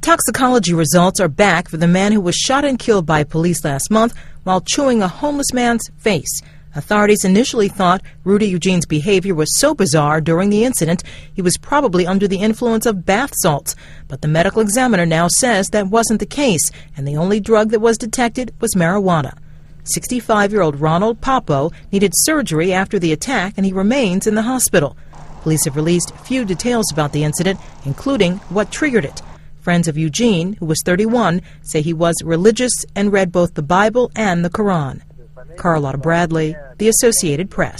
Toxicology results are back for the man who was shot and killed by police last month while chewing a homeless man's face. Authorities initially thought Rudy Eugene's behavior was so bizarre during the incident he was probably under the influence of bath salts. But the medical examiner now says that wasn't the case, and the only drug that was detected was marijuana. 65 year old Ronald Poppo needed surgery after the attack, and he remains in the hospital. Police have released few details about the incident, including what triggered it. Friends of Eugene, who was 31, say he was religious and read both the Bible and the Quran. Carlotta Bradley, The Associated Press.